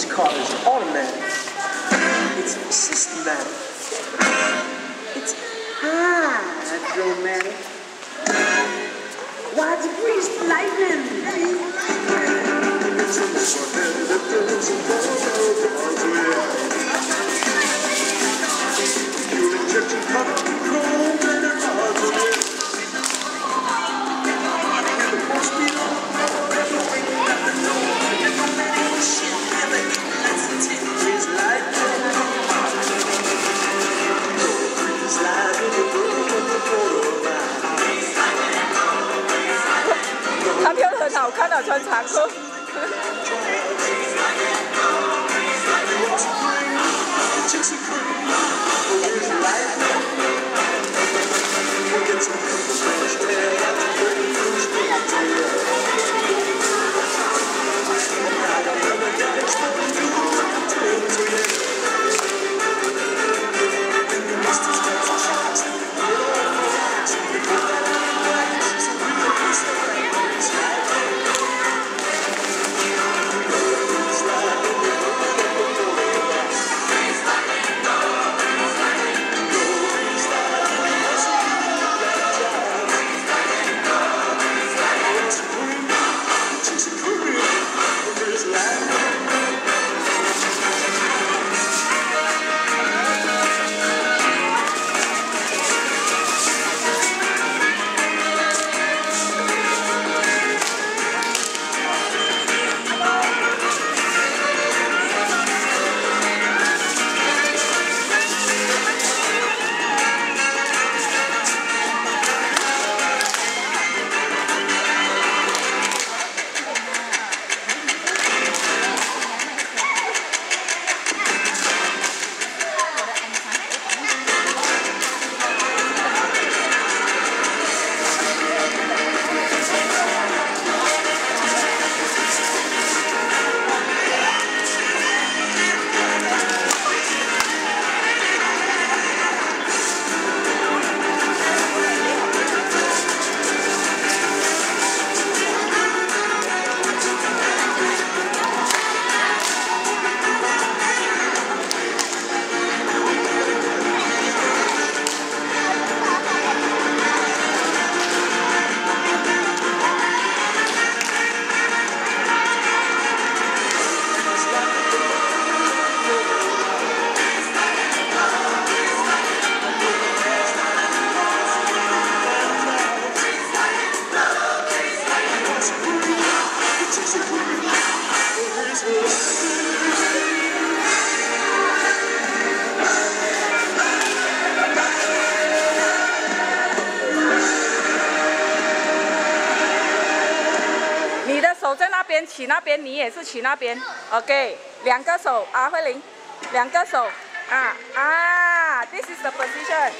this car is automatic. It's systematic. It's hydromatic. Why degrees? Lightning. 穿长裤。边，起那边，你也是起那边。OK，两个手，阿慧玲，两个手，啊啊，This is the position。